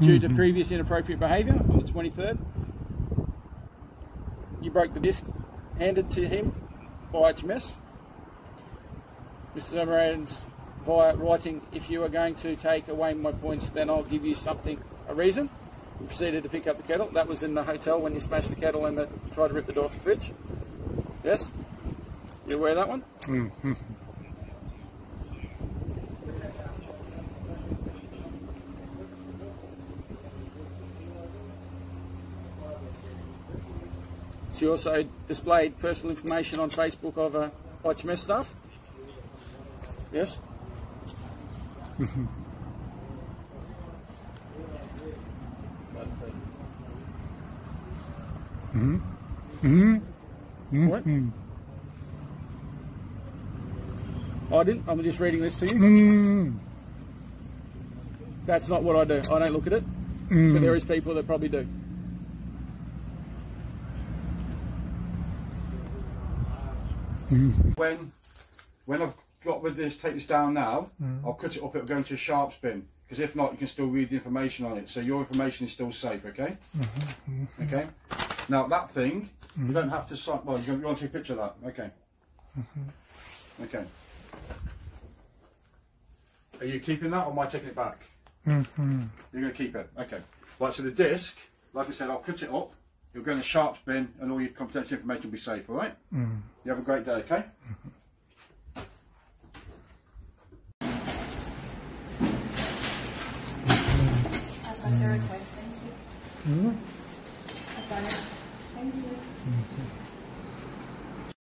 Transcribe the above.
due to mm-hmm. previous inappropriate behaviour on the 23rd. You broke the disc handed to him by HMS. Mr. Moran's via writing, if you are going to take away my points, then I'll give you something, a reason. He proceeded to pick up the kettle. That was in the hotel when you smashed the kettle and the, tried to rip the door off the fridge. Yes? You aware of that one? Mm-hmm. She also displayed personal information on Facebook of uh, HMS staff. Yes? Hmm. Hmm. Hmm. What? I didn't. I'm just reading this to you. Mm. That's not what I do. I don't look at it. But there is people that probably do. When when I've got with this, take this down now, mm. I'll cut it up, it'll go into a sharps bin. Because if not, you can still read the information on it. So your information is still safe, okay? Mm-hmm. Okay? Now that thing, you mm. don't have to sign, well, you, you want to take a picture of that? Okay. Mm-hmm. Okay. Are you keeping that or am I taking it back? Mm-hmm. You're going to keep it? Okay. Right, so the disc, like I said, I'll cut it up, You'll go in the sharps bin and all your confidential information will be safe, all right? Mm. You have a great day, okay? Mm -hmm.